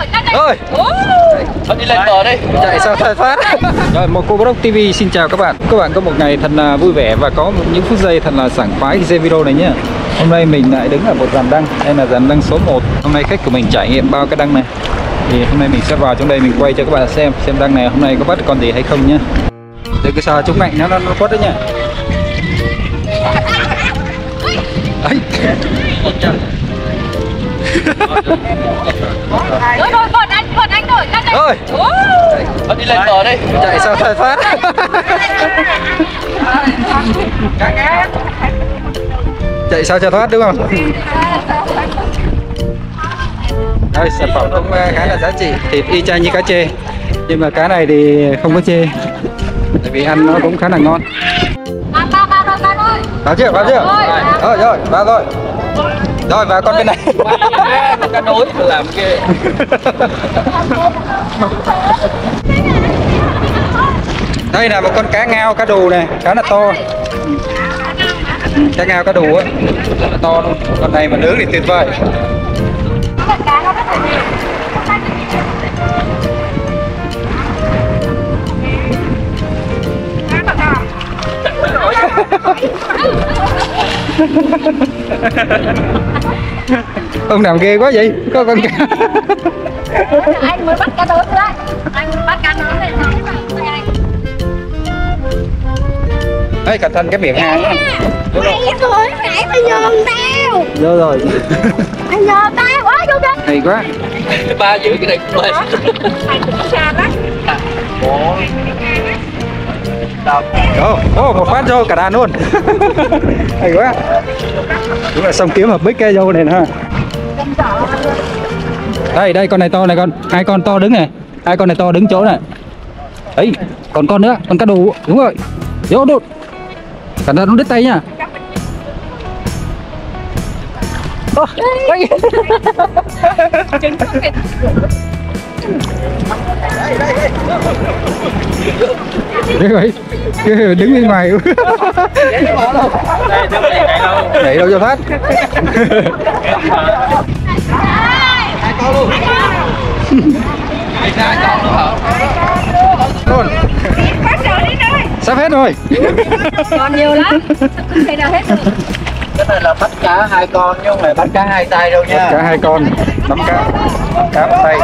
rồi cắt đây Rồi. Ôi. đi lên bờ đi. Chạy sao thật phát rồi một cô blog tv xin chào các bạn. Các bạn có một ngày thật là vui vẻ và có những phút giây thật là sảng khoái khi xem video này nhé. Hôm nay mình lại đứng ở một dàn đăng. Đây là dàn đăng số 1 hôm nay khách của mình trải nghiệm bao cái đăng này. Thì hôm nay mình sẽ vào trong đây mình quay cho các bạn xem xem đăng này hôm nay có bắt được con gì hay không nhé. Để cái sao chống mạnh nó nó, nó quất đấy nhá ấy Rồi rồi vợt anh vợt anh rồi cắt đây rồi. Ôi. đi lên bờ đi. Chạy sao thật phát chạy sao cho thoát đúng không? Đây sản phẩm cũng ờ, khá là giá trị. Thịt y chang như cá chê. Nhưng mà cá này thì không có chê. Tại vì ăn nó cũng khá là ngon. Ba ba ba rồi ba rồi vào chưa vào chưa rồi. Rồi vào rồi rồi vào con bên này. Cá đối làm kia đây là một con cá ngao cá đù này khá là to. Cá ngao cá đù á. Rất là to luôn. Con này mà nướng thì tuyệt vời. Cá nó rất là ông làm ghê quá vậy? Có con cá. anh mới bắt cá đối đấy. Anh bắt cá đối này anh Ê, cẩn thận cái miệng hàng á? Mày rồi nãy mày nhờn tao Vô rồi. Mày nhờn tao quá vô đây Hay quá. Ba giữ cái này cũng mệt. Mày cũng xa lắm Ồ, oh, một phát vô cả đàn luôn. Hay quá. Đúng là xong kiếm hợp bích cái vô này nè. Ha Đây, đây con này to này con. Hai con to đứng này. Hai con này to đứng chỗ này. Đấy, còn con nữa, con cá đủ Đúng rồi. Vô đột Cẩn thận nó đứt tay nha. Đây. Đây vậy đứng bên ngoài. Nhảy đâu cho phát luôn. Bắt rồi đi đây sắp hết rồi. Còn nhiều lắm. Không thể nào hết được cái này là bắt cá hai con chứ không phải bắt cá hai tay đâu nha. Cả hai con nắm cá. Cá một tay